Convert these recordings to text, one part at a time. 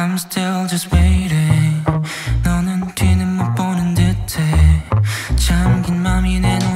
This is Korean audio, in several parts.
I'm still just waiting 너는 뒤는 못 보는 듯해 잠긴 맘이 내놓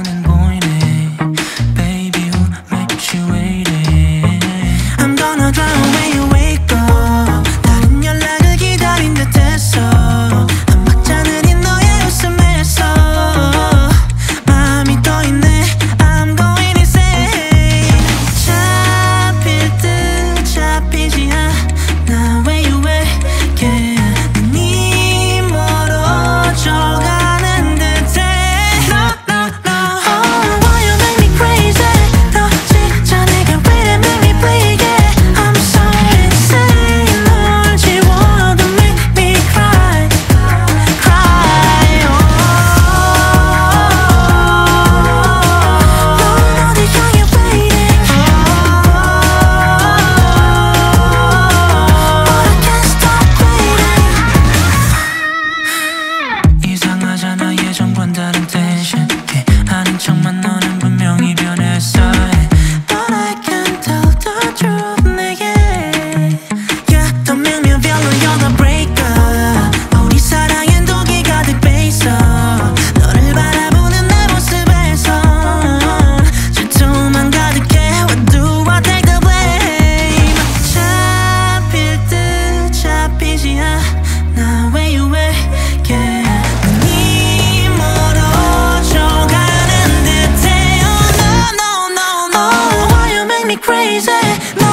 me crazy.